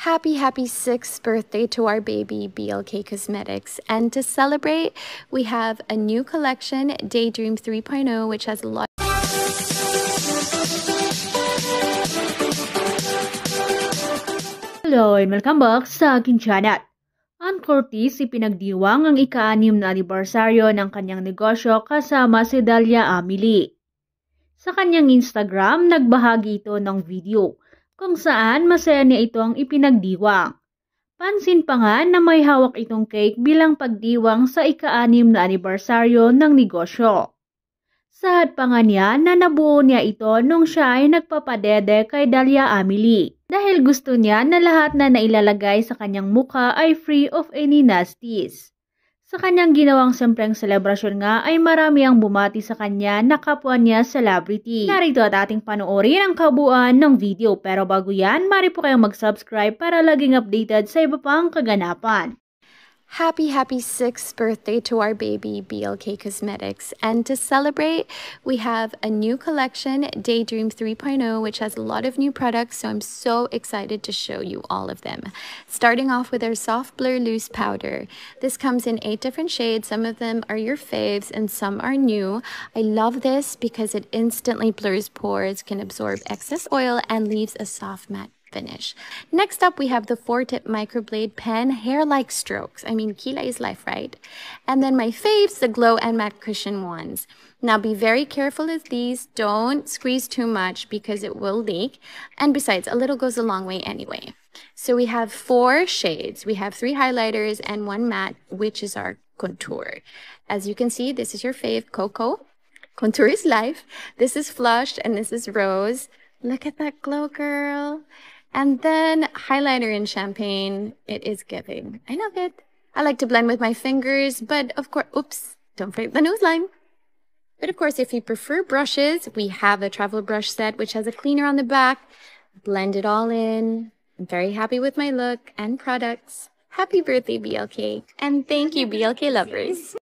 Happy, happy sixth birthday to our baby BLK Cosmetics. And to celebrate, we have a new collection, Daydream 3.0, which has a lot. Hello and welcome back sa aking channel. Ann Curtis ipinagdiwang ang ika-anim na anibersaryo ng kanyang negosyo kasama si Dalia Amelie. Sa kanyang Instagram, nagbahagi ito ng video kung saan masaya niya itong ipinagdiwang. Pansin pa nga na may hawak itong cake bilang pagdiwang sa ika-anim na anibersaryo ng negosyo. Sahad pa nga niya na nabuo niya ito nung siya ay nagpapadede kay Dalia Amelie dahil gusto niya na lahat na nailalagay sa kanyang mukha ay free of any nasties. Sa kanyang ginawang simpleng selebrasyon nga ay marami ang bumati sa kanya na kapwa niya celebrity. Narito at ating panoorin ang kabuuan ng video pero bago yan, mari po kayong mag-subscribe para laging updated sa iba pang kaganapan. Happy, happy sixth birthday to our baby BLK Cosmetics. And to celebrate, we have a new collection, Daydream 3.0, which has a lot of new products. So I'm so excited to show you all of them. Starting off with our Soft Blur Loose Powder. This comes in eight different shades. Some of them are your faves and some are new. I love this because it instantly blurs pores, can absorb excess oil, and leaves a soft matte finish. Next up, we have the four tip microblade pen, hair like strokes. I mean, Kila is life, right? And then my faves, the glow and matte cushion ones. Now be very careful with these. Don't squeeze too much because it will leak. And besides, a little goes a long way anyway. So we have four shades. We have three highlighters and one matte, which is our contour. As you can see, this is your fave, Coco. Contour is life. This is flushed and this is rose. Look at that glow, girl. And then highlighter in champagne. It is giving. I love it. I like to blend with my fingers, but of course, oops, don't forget the nose line. But of course, if you prefer brushes, we have a travel brush set, which has a cleaner on the back. Blend it all in. I'm very happy with my look and products. Happy birthday, BLK. And thank you, BLK lovers.